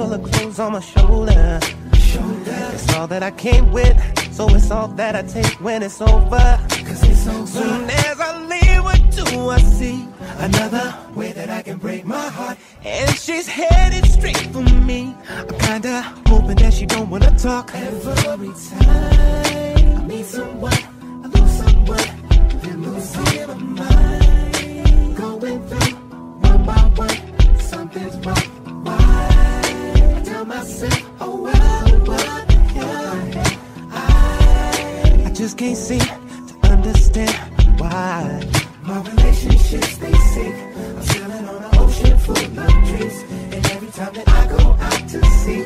full of clothes on my shoulder. It's all that I came with, so it's all that I take when it's over. Cause it's over. Soon as I leave, what do I see? Another way that I can break my heart. And she's headed straight for me. I'm kinda hoping that she don't wanna talk. Every time I meet someone, just can't seem to understand why. My relationships, they sink. I'm sailing on an ocean full of dreams. And every time that I go out to sea,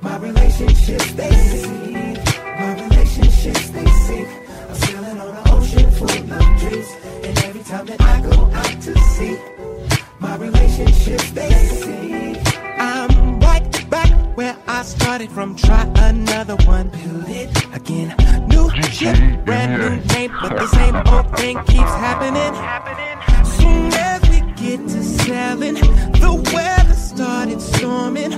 my relationships, they sink. My relationships, they sink. I'm sailing on an ocean full of dreams. And every time that I go out to sea, my relationships, they sink. I'm right back where I started from. Try another one, build it again. Shit, brand new name, but the same old thing keeps happening. Soon as we get to sailing, the weather started storming.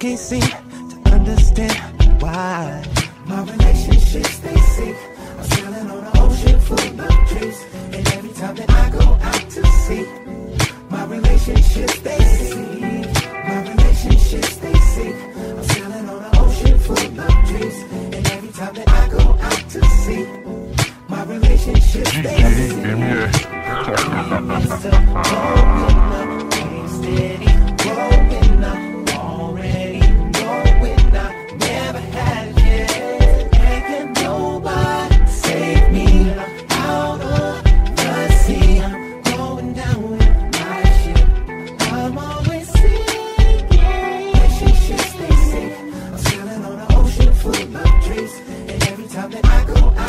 Can't seem to understand why. My relationships, they sink. I'm sailing on an ocean full of dreams. And every time that I go out to sea, my relationships, they sink. My relationships, they sink. I'm sailing on an ocean full of dreams. And every time that I go out to sea, my relationships, they sink.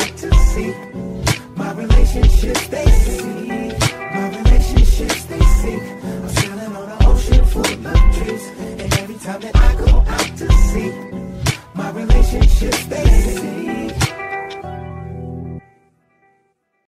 Out to sea my relationships they sink.